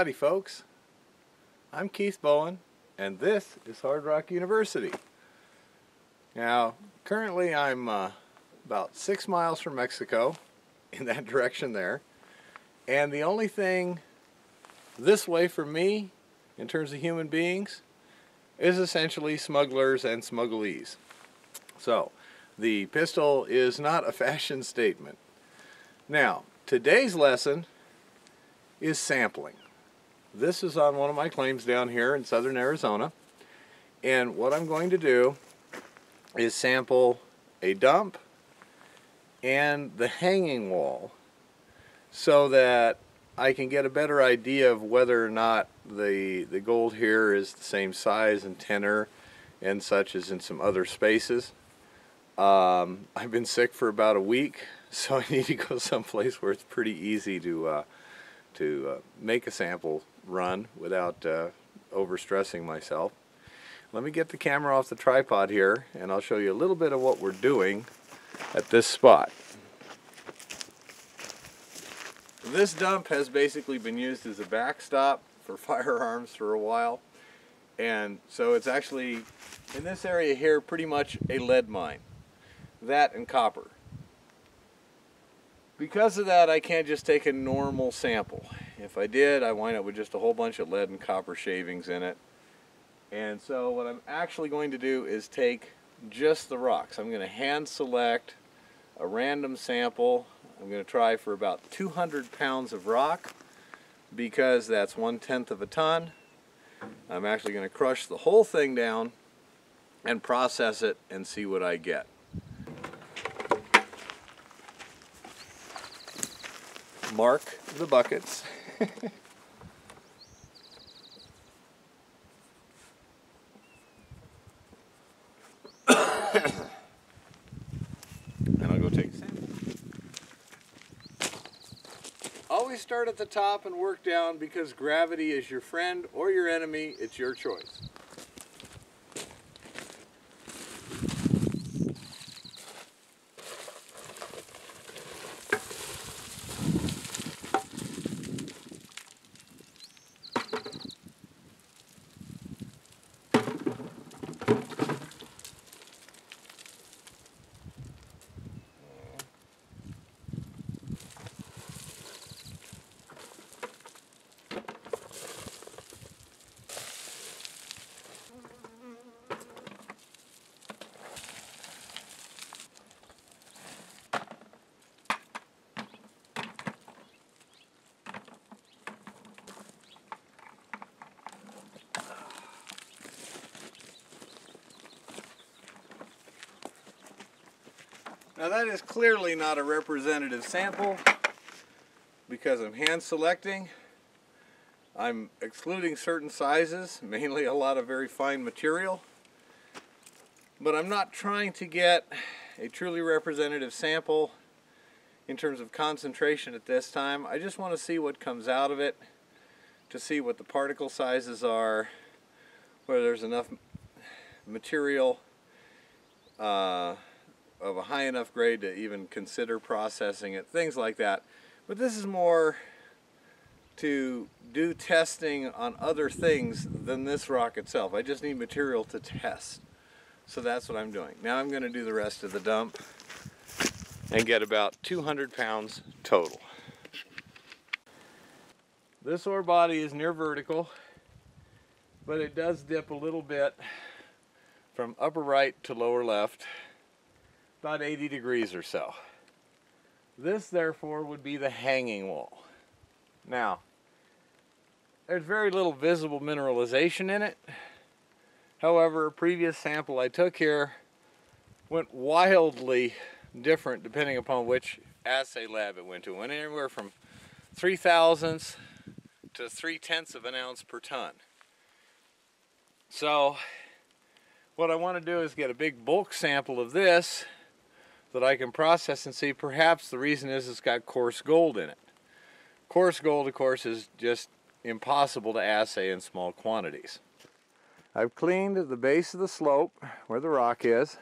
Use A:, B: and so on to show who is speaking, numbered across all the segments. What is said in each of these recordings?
A: Howdy folks, I'm Keith Bowen and this is Hard Rock University. Now currently I'm uh, about six miles from Mexico in that direction there and the only thing this way for me in terms of human beings is essentially smugglers and smugglees. So the pistol is not a fashion statement. Now today's lesson is sampling. This is on one of my claims down here in southern Arizona. And what I'm going to do is sample a dump and the hanging wall so that I can get a better idea of whether or not the, the gold here is the same size and tenor and such as in some other spaces. Um, I've been sick for about a week, so I need to go someplace where it's pretty easy to uh, to uh, make a sample run without uh, overstressing myself. Let me get the camera off the tripod here and I'll show you a little bit of what we're doing at this spot. This dump has basically been used as a backstop for firearms for a while and so it's actually in this area here pretty much a lead mine. That and copper. Because of that, I can't just take a normal sample. If I did, I wind up with just a whole bunch of lead and copper shavings in it. And so what I'm actually going to do is take just the rocks. I'm going to hand select a random sample. I'm going to try for about 200 pounds of rock because that's one tenth of a ton. I'm actually going to crush the whole thing down and process it and see what I get. Mark the buckets. and I'll go take a sample. Always start at the top and work down because gravity is your friend or your enemy. It's your choice. Now that is clearly not a representative sample because I'm hand selecting. I'm excluding certain sizes, mainly a lot of very fine material. But I'm not trying to get a truly representative sample in terms of concentration at this time. I just want to see what comes out of it, to see what the particle sizes are, whether there's enough material uh, of a high enough grade to even consider processing it, things like that. But this is more to do testing on other things than this rock itself. I just need material to test. So that's what I'm doing. Now I'm going to do the rest of the dump and get about 200 pounds total. This ore body is near vertical, but it does dip a little bit from upper right to lower left about 80 degrees or so. This, therefore, would be the hanging wall. Now, there's very little visible mineralization in it. However, a previous sample I took here went wildly different depending upon which assay lab it went to. It went anywhere from 3 thousandths to 3 tenths of an ounce per ton. So, what I want to do is get a big bulk sample of this that I can process and see perhaps the reason is it's got coarse gold in it. Coarse gold, of course, is just impossible to assay in small quantities. I've cleaned the base of the slope where the rock is,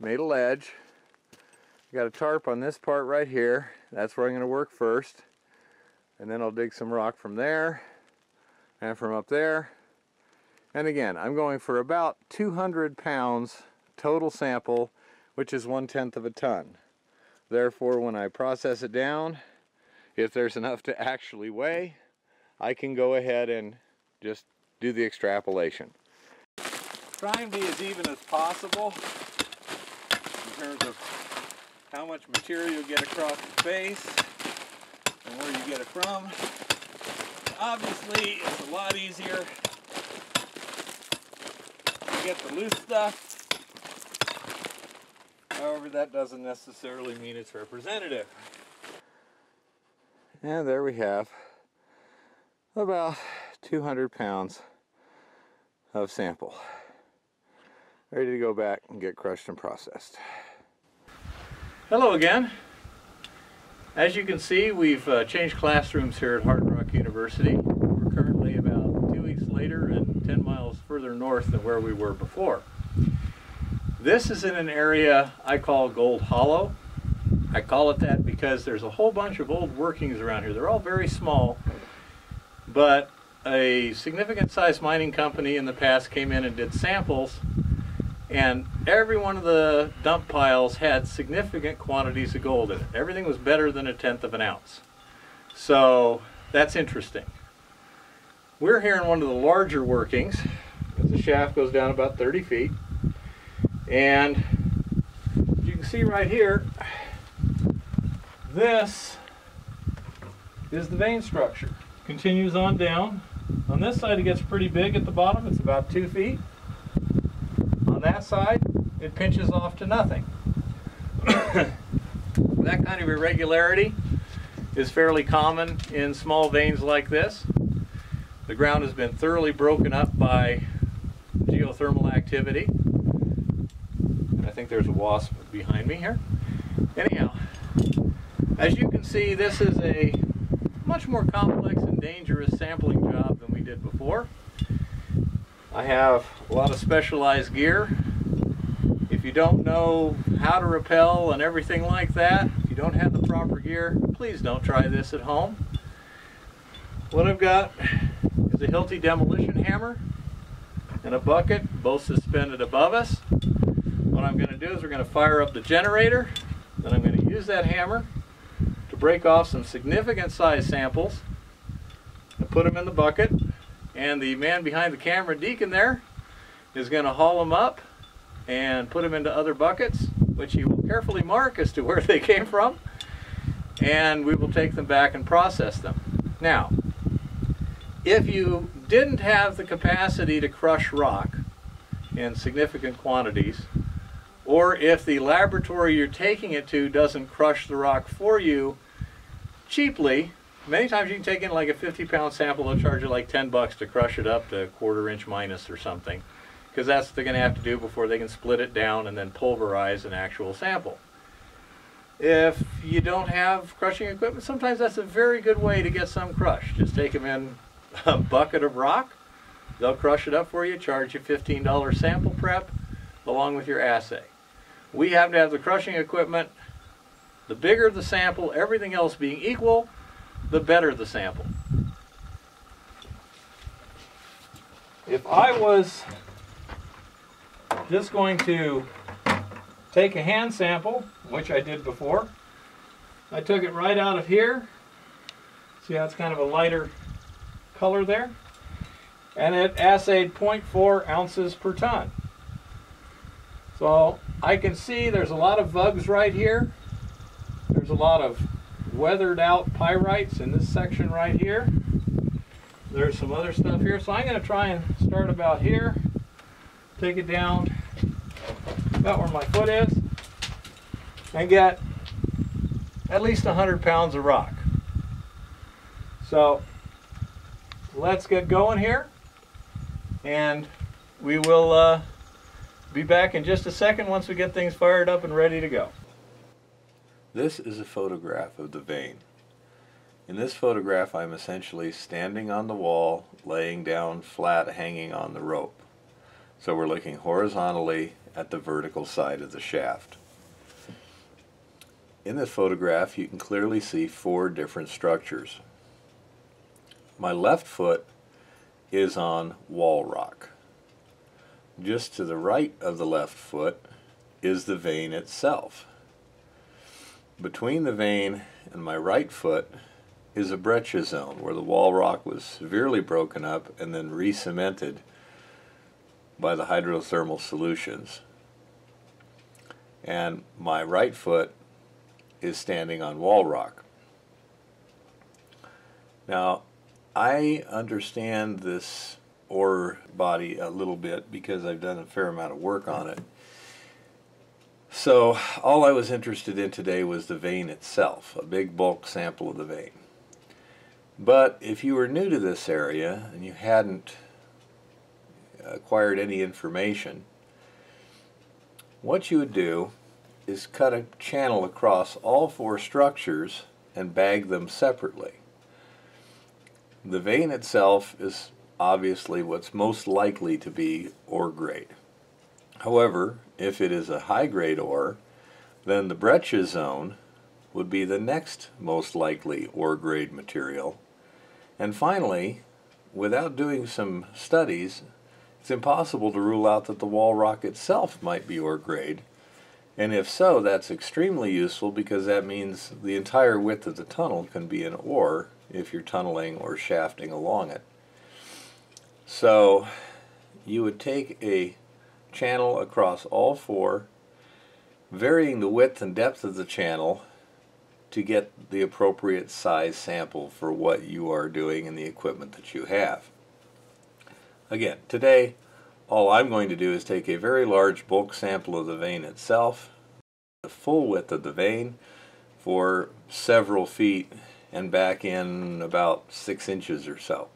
A: made a ledge. Got a tarp on this part right here. That's where I'm going to work first. and then I'll dig some rock from there and from up there. And again, I'm going for about 200 pounds total sample, which is one tenth of a ton. Therefore, when I process it down, if there's enough to actually weigh, I can go ahead and just do the extrapolation. Try and be as even as possible in terms of how much material you get across the face and where you get it from. Obviously, it's a lot easier to get the loose stuff. However, that doesn't necessarily mean it's representative. And there we have about 200 pounds of sample ready to go back and get crushed and processed. Hello again. As you can see, we've uh, changed classrooms here at Hard Rock University. We're currently about two weeks later and 10 miles further north than where we were before. This is in an area I call Gold Hollow. I call it that because there's a whole bunch of old workings around here. They're all very small, but a significant sized mining company in the past came in and did samples and every one of the dump piles had significant quantities of gold in it. Everything was better than a tenth of an ounce. So that's interesting. We're here in one of the larger workings. The shaft goes down about 30 feet. And you can see right here, this is the vein structure. Continues on down. On this side it gets pretty big at the bottom. It's about two feet. On that side, it pinches off to nothing. that kind of irregularity is fairly common in small veins like this. The ground has been thoroughly broken up by geothermal activity. I think there's a wasp behind me here. Anyhow, as you can see, this is a much more complex and dangerous sampling job than we did before. I have a lot of specialized gear. If you don't know how to rappel and everything like that, if you don't have the proper gear, please don't try this at home. What I've got is a Hilti demolition hammer and a bucket, both suspended above us. What I'm going to do is we're going to fire up the generator, then I'm going to use that hammer to break off some significant size samples and put them in the bucket and the man behind the camera, Deacon there, is going to haul them up and put them into other buckets, which he will carefully mark as to where they came from. And we will take them back and process them. Now, if you didn't have the capacity to crush rock in significant quantities, or if the laboratory you're taking it to doesn't crush the rock for you cheaply, Many times you can take in like a 50 pound sample, they'll charge you like 10 bucks to crush it up to a quarter inch minus or something. Because that's what they're going to have to do before they can split it down and then pulverize an actual sample. If you don't have crushing equipment, sometimes that's a very good way to get some crushed. Just take them in a bucket of rock, they'll crush it up for you, charge you $15 sample prep along with your assay. We happen to have the crushing equipment. The bigger the sample, everything else being equal, the better the sample. If I was just going to take a hand sample, which I did before, I took it right out of here. See how it's kind of a lighter color there? And it assayed 0.4 ounces per ton. So I can see there's a lot of vugs right here. There's a lot of weathered out pyrites in this section right here. There's some other stuff here. So I'm going to try and start about here, take it down about where my foot is, and get at least 100 pounds of rock. So let's get going here and we will uh, be back in just a second once we get things fired up and ready to go. This is a photograph of the vein. In this photograph I'm essentially standing on the wall, laying down flat hanging on the rope. So we're looking horizontally at the vertical side of the shaft. In this photograph you can clearly see four different structures.
B: my left foot is on wall rock. Just to the right of the left foot is the vein itself. Between the vein and my right foot is a breccia zone where the wall rock was severely broken up and then re-cemented by the hydrothermal solutions. And my right foot is standing on wall rock. Now, I understand this ore body a little bit because I've done a fair amount of work on it. So all I was interested in today was the vein itself, a big bulk sample of the vein. But if you were new to this area and you hadn't acquired any information, what you would do is cut a channel across all four structures and bag them separately. The vein itself is obviously what's most likely to be ore grade. However, if it is a high grade ore, then the breccia zone would be the next most likely ore grade material and finally, without doing some studies, it's impossible to rule out that the wall rock itself might be ore grade. And if so, that's extremely useful because that means the entire width of the tunnel can be an ore if you're tunneling or shafting along it. So you would take a channel across all four, varying the width and depth of the channel to get the appropriate size sample for what you are doing and the equipment that you have. Again, today all I'm going to do is take a very large bulk sample of the vein itself, the full width of the vein for several feet and back in about six inches or so.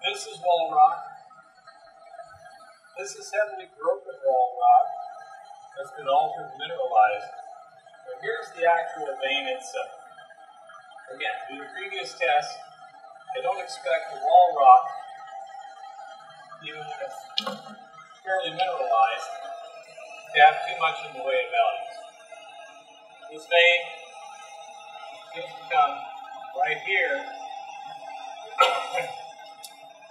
C: This is wall rock. This is heavily broken wall rock that's been altered mineralized. But here's the actual vein itself. Again, in the previous test. I don't expect the wall rock, even if fairly mineralized, to have too much in the way of values. This vein seems to come right here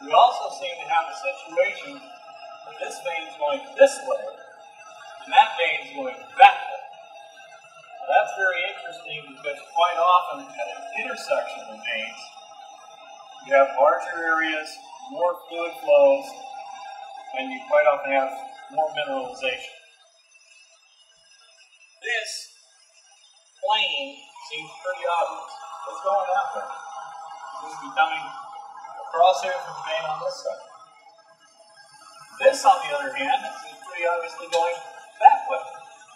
C: we also seem to have a situation where this vein is going this way, and that vein is going that way. Now that's very interesting because quite often at an intersection of veins, you have larger areas, more fluid flows, and you quite often have more mineralization. This plane seems pretty obvious. What's going that way. coming across here from the vein on this side. This, on the other hand, is pretty obviously going that way.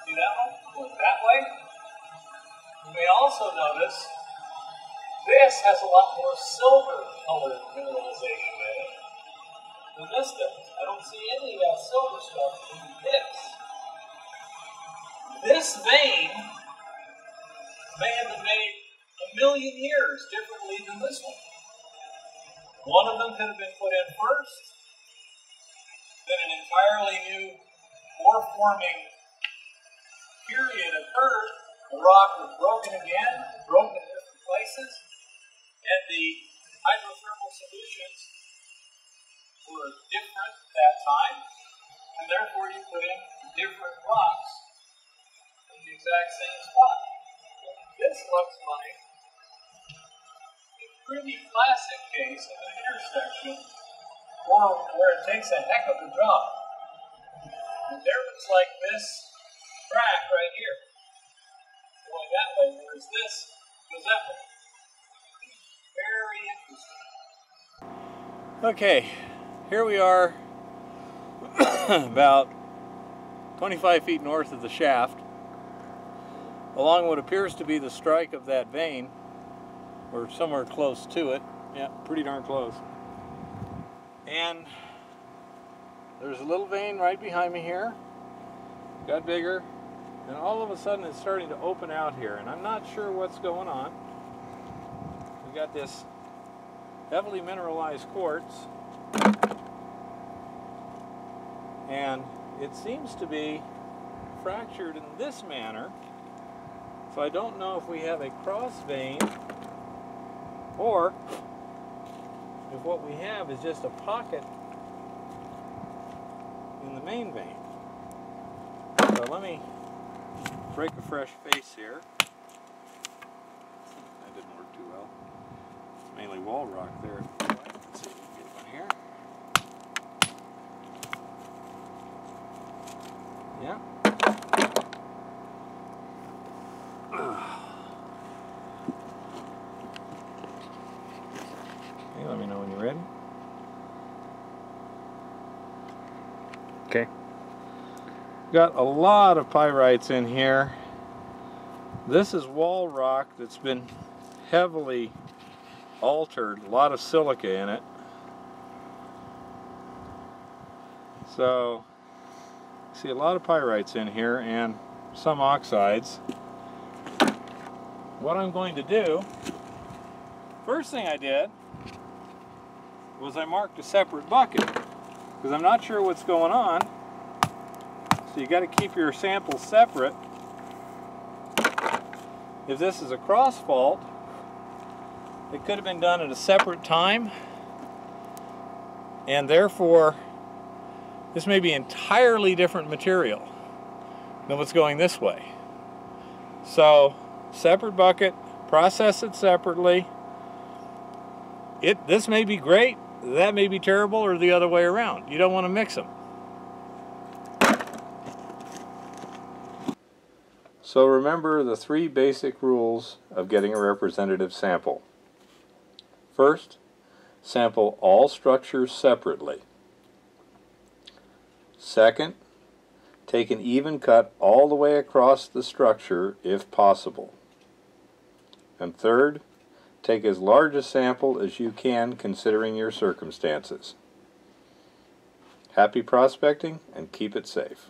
C: See that one? Going that way. You may also notice this has a lot more silver colored mineralization in it than this does. I don't see any of that silver stuff in this. This vein have been made a million years differently than this one. One of them could have been put in first, then an entirely new ore forming period occurred. The rock was broken again, broken in different places, and the hydrothermal solutions were different at that time, and therefore you put in different rocks in the exact same spot. Flux line. A pretty classic case of an intersection or where it takes a heck of a drop. And there looks like this track right here. Going that way, whereas this goes that way. Very interesting.
D: Okay, here we are about 25 feet north of the shaft along what appears to be the strike of that vein or somewhere close to it. Yeah pretty darn close. And there's a little vein right behind me here. Got bigger. And all of a sudden it's starting to open out here and I'm not sure what's going on. We got this heavily mineralized quartz. And it seems to be fractured in this manner. So I don't know if we have a cross vein or if what we have is just a pocket in the main vein. So let me break a fresh face here. That didn't work too well. It's mainly wall rock there. Let's see if we can get one here. Yeah. Okay, let me know when you're ready. Okay. Got a lot of pyrites in here. This is wall rock that's been heavily altered, a lot of silica in it. So, see a lot of pyrites in here and some oxides. What I'm going to do, first thing I did was I marked a separate bucket because I'm not sure what's going on. So you got to keep your samples separate. If this is a cross fault, it could have been done at a separate time and therefore this may be entirely different material than what's going this way. So, separate bucket, process it separately. It this may be great, that may be terrible, or the other way around. You don't want to mix them.
B: So remember the three basic rules of getting a representative sample. First, sample all structures separately. Second, take an even cut all the way across the structure if possible. And third, take as large a sample as you can considering your circumstances. Happy prospecting and keep it safe.